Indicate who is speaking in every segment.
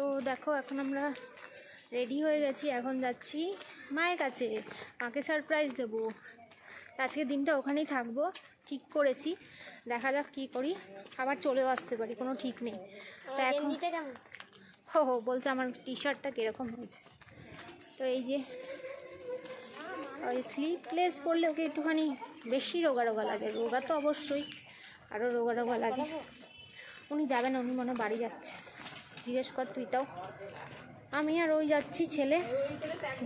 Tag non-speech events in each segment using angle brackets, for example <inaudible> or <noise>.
Speaker 1: তো দেখো এখন আমরা রেডি হয়ে গেছি এখন যাচ্ছি মায়ের কাছে। মাকে সারপ্রাইজ দেবো। আজকের দিনটা ওখানেই থাকব ঠিক করেছি। দেখা যাক কী করি। আবার চলেও আসতে পারি কোনো ঠিক নেই। তা এখন হো হো বলছে আমার টি শার্টটা কীরকম হয়েছে। তো এই যে ওই স্লিপলেস পরলে ওকে একটুখানি বেশি রোগা রোগা লাগে। রোগা তো অবশ্যই আরও রোগা রোগা লাগে। উনি যাবেন উনি মনে বাড়ি যাচ্ছে। জিজ্ঞেস কর তুই তাও। আমি আর ওই যাচ্ছি ছেলে।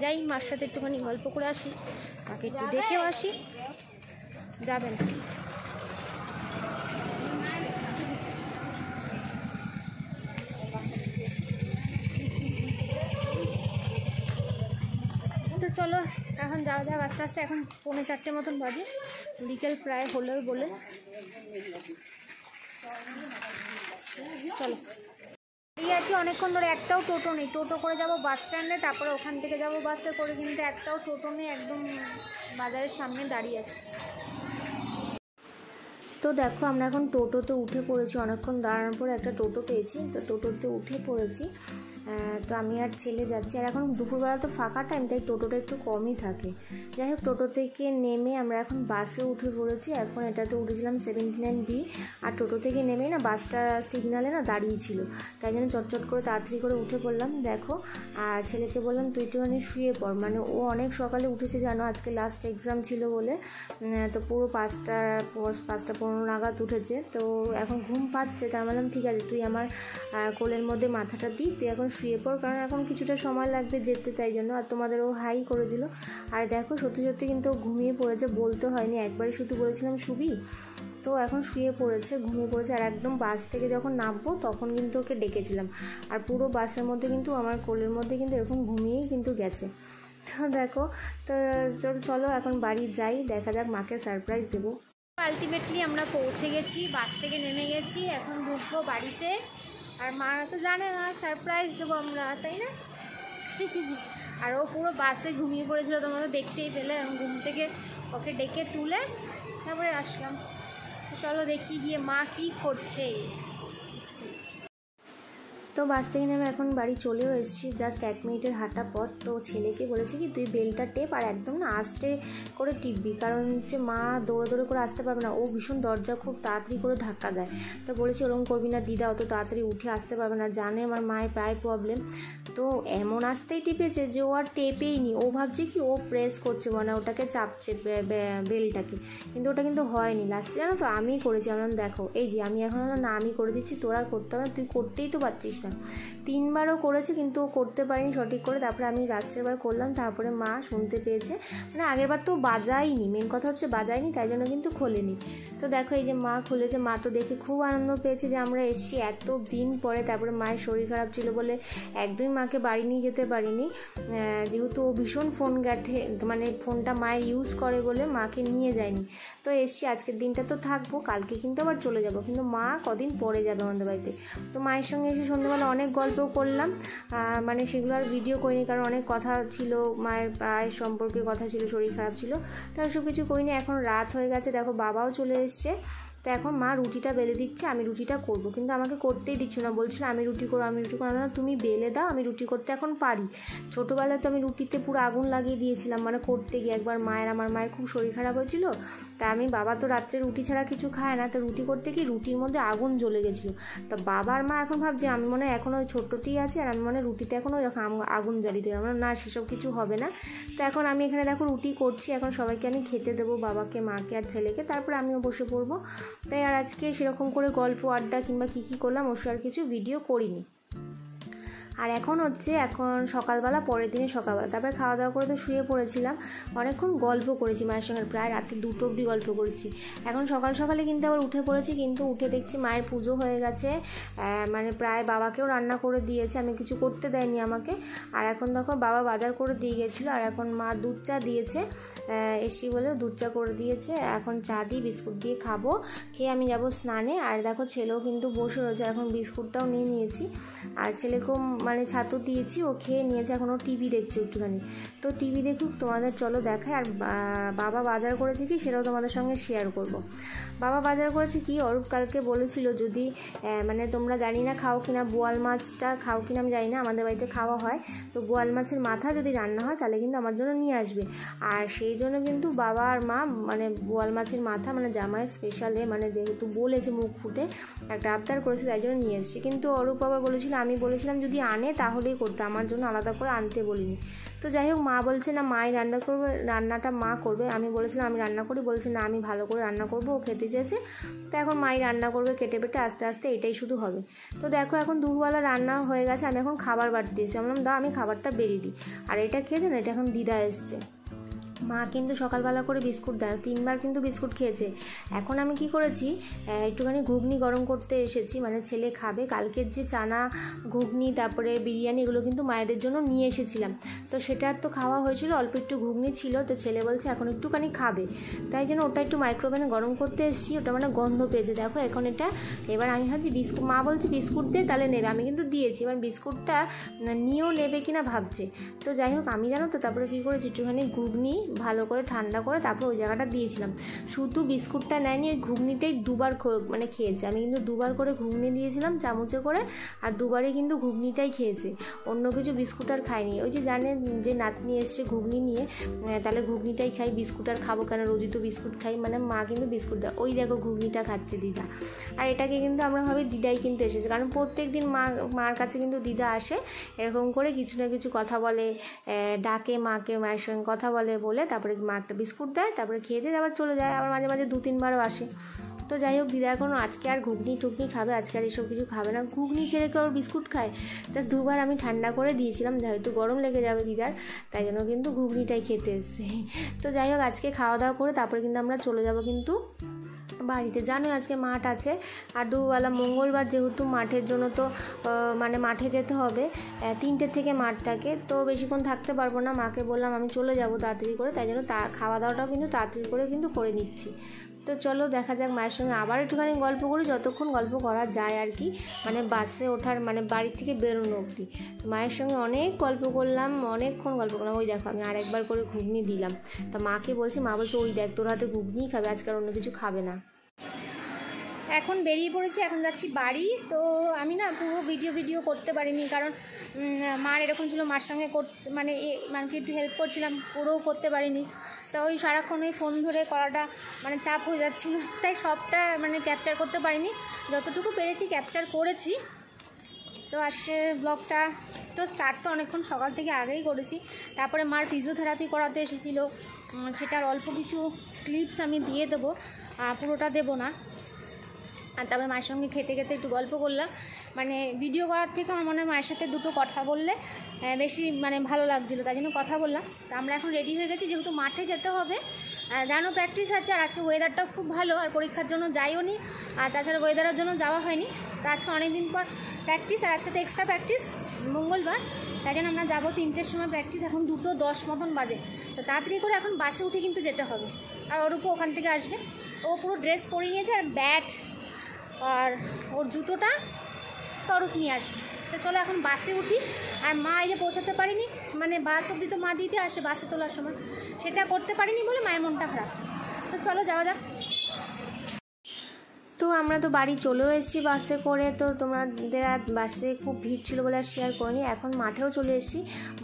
Speaker 1: যাই, মার সাথে একটুখানি গল্প করে আসি। তাকে একটু দেখেও আসি। যাবেন তো চলো, এখন যাওয়া যাক। আস্তে আস্তে এখন পৌনে চারটে মতন বাজে। বিকেল প্রায় হলেও বলে। চলো। আছি অনেকক্ষণ ধরে একটাও টোটো নেই। টোটো করে যাব বাস স্ট্যান্ডে, তারপরে ওখান থেকে যাব বাসে করে, কিন্তু একটাও টোটো নেই, একদম বাজারের সামনে দাঁড়িয়ে আছি। তো দেখো, আমরা এখন টোটোতে উঠে পড়েছি, অনেকক্ষণ দাঁড়ানোর পরে একটা টোটো পেয়েছি। তো টোটোতে উঠে পড়েছি। তো আমি আর ছেলে যাচ্ছি। আর এখন দুপুরবেলা তো ফাঁকা টাইম তাই টোটোটা একটু কমই থাকে। যাই হোক, টোটো থেকে নেমে আমরা এখন বাসে উঠে পড়েছি। এখন এটাতে উঠেছিলাম সেভেন্টি নাইন বি আর টোটো থেকে নেমে না বাসটা সিগনালে না দাঁড়িয়ে ছিল। তাই জন্য চটচট করে তাড়াতাড়ি করে উঠে পড়লাম, দেখো। আর ছেলেকে বললাম, তুই একটুখানি শুয়ে পড়। মানে ও অনেক সকালে উঠেছে, জানো, আজকে লাস্ট এক্সাম ছিল বলে। তো পুরো পাঁচটা পাঁচটা পনেরো নাগাদ উঠেছে। তো এখন ঘুম পাচ্ছে আমি বললাম, ঠিক আছে, তুই আমার কোলের মধ্যে মাথাটা দিই তুই এখন শুয়ে পড়, কারণ এখন কিছুটা সময় লাগবে যেতে তাই জন্য, আর তোমাদেরও হাই করে দিল। আর দেখো, সত্যি সত্যি কিন্তু ও ঘুমিয়ে পড়েছে বলতে হয়নি, একবারই শুধু বলেছিলাম শুবি। তো এখন শুয়ে পড়েছে, ঘুমিয়ে পড়েছে, আর একদম বাস থেকে যখন নামবো তখন কিন্তু ওকে ডেকেছিলাম। আর পুরো বাসের মধ্যে কিন্তু, আমার কোলের মধ্যে কিন্তু এরকম ঘুমিয়েই কিন্তু গেছে। তো দেখো, তো চল, চলো এখন বাড়ি যাই, দেখা যাক মাকে সারপ্রাইজ দেবো। আলটিমেটলি আমরা পৌঁছে গেছি, বাস থেকে নেমে গেছি, এখন ঢুকবো বাড়িতে। আর মারা তো জানে না সারপ্রাইজ দেবো আমরা, তাই না? আর ও পুরো বাসে ঘুমিয়ে পড়েছিল, তোমরা তো দেখতেই পেলে ঘুম থেকে ওকে ডেকে তুলে তারপরে আসলাম। চলো দেখি গিয়ে মা কি করছে। তো বাস থেকে নেমে এখন বাড়ি চলেও এসেছি জাস্ট এক মিনিটের হাঁটা পথ। তো ছেলেকে বলেছি কি, তুই বেলটা টেপ আর একদম না আস্তে করে টিপবি, কারণ হচ্ছে মা দৌড়ে দৌড়ে করে আসতে পারবে না, ও ভীষণ দরজা খুব তাড়াতাড়ি করে ধাক্কা দেয়। তো বলেছি, ওরকম করবি না, দিদা অত তাড়াতাড়ি উঠে আসতে পারবে না, জানে আমার মায়ের প্রায় প্রবলেম তো এমন আসতেই টিপেছে যে ও আর টেপেই নি ও ভাবছে কি ও প্রেস করছে মানে ওটাকে চাপছে বেলটাকে। কিন্তু ওটা কিন্তু হয়নি। লাস্টে জানো তো আমি করেছি। আমার দেখো, এই যে আমি এখন না, আমি করে দিচ্ছি, তোর আর করতে হবে তুই করতেই তো পারছিস না। তিনবারও করেছে, কিন্তু ও করতে পারিনি সঠিক করে। তারপরে আমি লাস্টের বার করলাম। তারপরে মা শুনতে পেয়েছে। মানে আগের বার তো বাজাইনি মেন কথা হচ্ছে বাজাইনি তাই জন্য কিন্তু খোলেনি। তো দেখো, এই যে মা খুলেছে। মা তো দেখে খুব আনন্দ পেয়েছে যে আমরা এসেছি। এত দিন পরে তারপরে মায়ের শরীর খারাপ ছিল বলে একদমই মাকে বাড়ি নিয়ে যেতে পারিনি। যেহেতু ও ভীষণ ফোন গাঠে মানে ফোনটা মায়ের ইউজ করে বলে মাকে নিয়ে যায়নি। তো এসছি, আজকের দিনটা তো থাকব, কালকে কিন্তু আবার চলে যাব। কিন্তু মা কদিন পরে যাবে আমাদের বাড়িতে? তো মায়ের সঙ্গে এসে সন্ধ্যেবেলা অনেক গল্প করলাম। মানে সেগুলো আর ভিডিও করিনি, কারণ অনেক কথা ছিল, মায়ের পায়ের সম্পর্কে কথা ছিল, শরীর খারাপ ছিল। তো সব কিছু করিনি, এখন রাত হয়ে গেছে। দেখো, বাবাও চলে এসছে। তো এখন মা রুটিটা বেলে দিচ্ছে আমি রুটিটা করব। কিন্তু আমাকে করতেই দিচ্ছ না বলছিল আমি রুটি করো আমি রুটি করো বললাম, তুমি বেলে দাও আমি রুটি করতে এখন পারি। ছোটোবেলায় তো আমি রুটিতে পুরো আগুন লাগিয়ে দিয়েছিলাম মানে করতে গিয়ে একবার মায়ের আমার মায়ের খুব শরীর খারাপ হয়েছিল। তা আমি বাবা তো রাত্রে রুটি ছাড়া কিছু খায় না তো রুটি করতে গিয়ে রুটির মধ্যে আগুন জ্বলে গেছিল। তা বাবার মা এখন ভাবছে আমি মনে হয় এখন ওই ছোট্টটি আছে আর আমি মনে রুটিতে এখন ওই রকম আগুন জ্বালিয়ে দেবো। আমার না সেসব কিছু হবে না। তো এখন আমি এখানে দেখো রুটি করছি এখন সবাইকে আমি খেতে দেবো বাবাকে মাকে আর ছেলেকে। তারপরে আমিও বসে পড়ব। তাই আর আজকে সেরকম করে গল্প, আড্ডা কিংবা কী কী করলাম ওসব আর কিছু ভিডিও করিনি। আর এখন হচ্ছে, এখন সকালবেলা, পরের দিনে সকালবেলা। তারপরে খাওয়া দাওয়া করে তো শুয়ে পড়েছিলাম। অনেকক্ষণ গল্প করেছি মায়ের সঙ্গে, প্রায় রাত্রি দুটো অবধি গল্প করেছি। এখন সকাল সকালে কিন্তু আবার উঠে পড়েছি, কিন্তু উঠে দেখছি মায়ের পুজো হয়ে গেছে। মানে প্রায় বাবাকেও রান্না করে দিয়েছে, আমি কিছু করতে দেয়নি আমাকে। আর এখন দেখো, বাবা বাজার করে দিয়ে গেছিল, আর এখন মা দুধ চা দিয়েছে। এসি বলে দুধ চা করে দিয়েছে। এখন চা দিয়ে বিস্কুট দিয়ে খাব। খেয়ে আমি যাব স্নানে। আর দেখো, ছেলেও কিন্তু বসে রয়েছে এখন বিস্কুটটাও নিয়ে নিয়েছি। আর ছেলেকেও মানে ছাতু দিয়েছি, ও খেয়ে নিয়েছে, এখন ও টিভি দেখছে একটুখানি। তো টিভি দেখুক, তোমাদের চলো দেখায় আর বাবা বাজার করেছে কি, সেটাও তোমাদের সঙ্গে শেয়ার করব। বাবা বাজার করেছে কি, অরূপ কালকে বলেছিল যদি মানে তোমরা জানি না খাও কিনা, বোয়াল মাছটা খাও কিনা, আমি জানি না, আমাদের বাড়িতে খাওয়া হয়। তো বোয়াল মাছের মাথা যদি রান্না হয়, তাহলে কিন্তু আমার জন্য নিয়ে আসবে। আর সেই জন্য কিন্তু বাবা আর মা মানে বোয়াল মাছের মাথা মানে জামাই স্পেশালে মানে যেহেতু বলেছে মুখ ফুটে, একটা আবদার করেছে, তাই জন্য নিয়ে এসেছি। কিন্তু অরূপ আবার বলেছিল, আমি বলেছিলাম যদি আনে, তাহলেই করতে। আমার জন্য আলাদা করে আনতে বলিনি। তো যাই হোক, মা বলছে, না, মাই রান্না করবে, রান্নাটা মা করবে। আমি বলেছিলাম, আমি রান্না করি। বলছে, না, আমি ভালো করে রান্না করব, ও খেতে চেয়েছে। তো এখন মাই রান্না করবে কেটে পেটে, আস্তে আস্তে এটাই শুধু হবে। তো দেখো, এখন দুবেলা রান্না হয়ে গেছে, আমি এখন খাবার বাড়তে এসেছি। আমি বললাম, দাও, আমি খাবারটা বেরিয়ে দিই। আর এটা খেয়েছে না এটা এখন দিদা এসছে। মা কিন্তু সকালবেলা করে বিস্কুট দেয়, তিনবার কিন্তু বিস্কুট খেয়েছে। এখন আমি কি করেছি একটুখানি ঘুগনি গরম করতে এসেছি মানে ছেলে খাবে, কালকের যে চানা ঘুগনি, তারপরে বিরিয়ানি, এগুলো কিন্তু মায়েদের জন্য নিয়ে এসেছিলাম। তো সেটা তো খাওয়া হয়েছিল, অল্প একটু ঘুগনি ছিল, তো ছেলে বলছে এখন একটুখানি খাবে। তাই জন্য ওটা একটু মাইক্রোওভেনে গরম করতে এসেছি, ওটা মানে গন্ধ পেয়েছে। দেখো এখন এটা, এবার আমি ভাবছি বিস্কুট মা বলছে বিস্কুট দিয়ে তাহলে নেবে। আমি কিন্তু দিয়েছি, এবার বিস্কুটটা নিয়েও নেবে কিনা ভাবছে। তো যাই হোক, আমি জানো তো তারপরে কী করেছি, একটুখানি ঘুগনি ভালো করে ঠান্ডা করে তারপর ওই জায়গাটা দিয়েছিলাম। শুধু বিস্কুটটা নেয়নি, ওই ঘুগনিটাই দুবার মানে খেয়েছে। আমি কিন্তু দুবার করে ঘুগনি দিয়েছিলাম চামচে করে, আর দুবারই কিন্তু ঘুগনিটাই খেয়েছে। অন্য কিছু বিস্কুট আর খায়নি ওই যে জানে যে নাতনি এসছে ঘুগনি নিয়ে তাহলে ঘুগনিটাই খাই, বিস্কুট আর খাব কেন? রোজই তো বিস্কুট খাই মানে মা কিন্তু বিস্কুট দেয়। ওই দেখো ঘুগনিটা খাচ্ছে দিদা। আর এটাকে কিন্তু আমরা ভাবি দিদাই কিন্তু এসেছে। কারণ প্রত্যেক দিন মা, মার কাছে কিন্তু দিদা আসে, এরকম করে কিছু না কিছু কথা বলে ডাকে মাকে, মায়ের সঙ্গে কথা বলে বলে তারপরে মা একটা বিস্কুট দেয়, তারপরে খেয়ে দিয়ে আবার চলে যায়, আবার মাঝে মাঝে দু তিনবারও আসে। তো যাই হোক, দিদা এখন আজকে আর ঘুগনি টুগনি খাবে, আজকে আর এসব কিছু খাবে না। ঘুগনি ছেড়ে কেউ বিস্কুট খায়? তা দুবার আমি ঠান্ডা করে দিয়েছিলাম যেহেতু গরম লেগে যাবে দিদার, তাই জন্য কিন্তু ঘুগনিটাই খেতে এসছে। তো যাই হোক, আজকে খাওয়া দাওয়া করে তারপরে কিন্তু আমরা চলে যাব কিন্তু বাড়িতে। জানো আজকে মাঠ আছে। আর দুবেলা মঙ্গলবার যেহেতু মাঠের জন্য তো মানে মাঠে যেতে হবে তিনটের থেকে মাঠ থাকে। তো বেশিক্ষণ থাকতে পারব না। মাকে বললাম, আমি চলে যাব তাড়াতাড়ি করে। তাই জন্য তা খাওয়া দাওয়াটাও কিন্তু তাড়াতাড়ি করে কিন্তু করে নিচ্ছি। তো চলো দেখা যাক মায়ের সঙ্গে। আবার একটুখানি গল্প করি, যতক্ষণ গল্প করা যায় আর কি। মানে বাসে ওঠার মানে বাড়ি থেকে বেরোনো অবধি। মায়ের সঙ্গে অনেক গল্প করলাম, অনেকক্ষণ গল্প করলাম। ওই দেখো, আমি আরেকবার করে ঘুগনি দিলাম। তা মাকে বলছি, মা বলছে, ওই দেখ, তোর হাতে ঘুগনিই খাবে আজকাল অন্য কিছু খাবে না। এখন বেরিয়ে পড়েছি, এখন যাচ্ছি বাড়ি। তো আমি না পুরো ভিডিও ভিডিও করতে পারিনি, কারণ মার এরকম ছিল, মার সঙ্গে করতে মানে মাকে একটু হেল্প করছিলাম, পুরোও করতে পারিনি। তো ওই সারাক্ষণ ওই ফোন ধরে করাটা মানে চাপ হয়ে যাচ্ছিল, <laughs> তাই সবটা মানে ক্যাপচার করতে পারিনি। যতটুকু পেরেছি ক্যাপচার করেছি। তো আজকে ব্লগটা তো স্টার্ট তো অনেকক্ষণ সকাল থেকে আগেই করেছি। তারপরে মার ফিজিওথেরাপি করাতে এসেছিল। সেটার অল্প কিছু ক্লিপস আমি দিয়ে দেবো পুরোটা দেবো না। আর তারপরে মায়ের সঙ্গে খেতে খেতে একটু গল্প করলাম। মানে ভিডিও করার থেকে আমার মনে হয় মায়ের সাথে দুটো কথা বললে বেশি মানে ভালো লাগছিল, তাই জন্য কথা বললাম। তো আমরা এখন রেডি হয়ে গেছি, যেহেতু মাঠে যেতে হবে। জানো প্র্যাকটিস আছে, আর আজকে ওয়েদারটাও খুব ভালো, আর পরীক্ষার জন্য যাইও নি। আর তাছাড়া ওয়েদারের জন্য যাওয়া হয়নি। তো আজকে অনেক দিন পর প্র্যাকটিস আর আজকে তো এক্সট্রা প্র্যাকটিস মঙ্গলবার। তাই জন্য আমরা যাব তিনটের সময় প্র্যাকটিস এখন দুটো দশ মতন বাজে। তো তাড়াতাড়ি করে এখন বাসে উঠে কিন্তু যেতে হবে। আর ওরূপও ওখান থেকে আসবে। ও পুরো ড্রেস পরিয়ে নিয়েছে, আর ব্যাট আর ওর জুতোটা তরফ নিয়ে আসবে। তো চলো এখন বাসে উঠি। আর মা এই যে পৌঁছাতে পারিনি মানে বাস অব্দি তো মা দিতে আসে বাসে তোলার সময়। সেটা করতে পারিনি বলে মায়ের মনটা খারাপ। তো চলো যাওয়া যাক। তো আমরা তো বাড়ি চলেও এসেছি বাসে করে, তো তোমাদের আর বাসে খুব ভিড় ছিল বলে আর শেয়ার করিনি। এখন মাঠেও চলে এসেছি।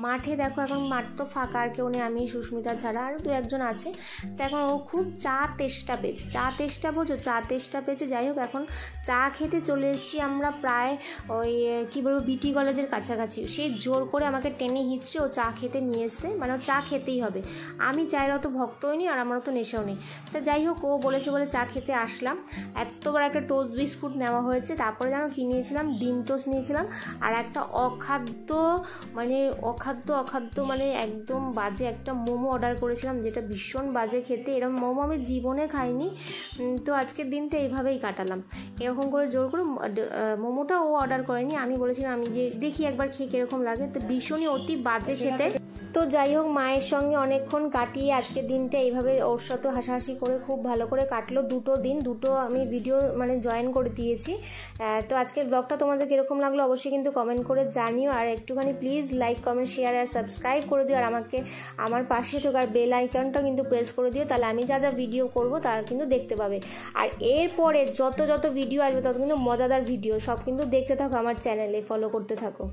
Speaker 1: মাঠে দেখো এখন মাঠ তো ফাঁকা, আর কেউ নেই। আমি, সুস্মিতা ছাড়া আর দু একজন আছে। তো এখন ও খুব চা তেষ্টা পেয়েছে। চা তেষ্টা বোঝো চা তেষ্টা পেয়েছে। যাই হোক, এখন চা খেতে চলে এসেছি আমরা প্রায় ওই, কী বলব বিটি কলেজের কাছাকাছি। সে জোর করে আমাকে টেনে হিঁচড়ে ও চা খেতে নিয়ে এসছে। মানে ও চা খেতেই হবে। আমি চায়ের অত ভক্ত হইনি আর আমার অত নেশাও নেই। তা যাই হোক, ও বলেছে বলে চা খেতে আসলাম। এত বড় একটা টোস্ট বিস্কুট নেওয়া হয়েছে, তারপরে যেন কী নিয়েছিলাম? ডিম টোস্ট নিয়েছিলাম, আর একটা অখাদ্য মানে অখাদ্য অখাদ্য মানে একদম বাজে একটা মোমো অর্ডার করেছিলাম, যেটা ভীষণ বাজে খেতে। এরকম মোমো আমি জীবনে খাইনি। তো আজকের দিনটা এইভাবেই কাটালাম। এরকম করে জোর করে মোমোটা ও অর্ডার করেনি। আমি বলেছিলাম, আমি যে দেখি একবার খেয়ে কীরকম লাগে। তো ভীষণই অতি বাজে খেতে। তো যাই হোক, মায়ের সঙ্গে অনেকক্ষণ কাটিয়ে আজকের দিনটা এইভাবে ওর সাথে হাসাহাসি করে খুব ভালো করে কাটলো। দুটো দিন, দুটো আমি ভিডিও মানে জয়েন করে দিয়েছি। তো আজকের ব্লগটা তোমাদের কীরকম লাগল অবশ্যই কিন্তু কমেন্ট করে জানিও। আর একটুখানি প্লিজ লাইক কমেন্ট শেয়ার আর সাবস্ক্রাইব করে দিও। আর আমাকে আমার পাশে তো আর বেল আইকনটা কিন্তু প্রেস করে দিও। তাহলে আমি যা যা ভিডিও করব তা কিন্তু দেখতে পাবে। আর এরপরে যত যত ভিডিও আসবে, তত কিন্তু মজাদার ভিডিও সব কিন্তু দেখতে থাকো আমার চ্যানেলে ফলো করতে থাকো।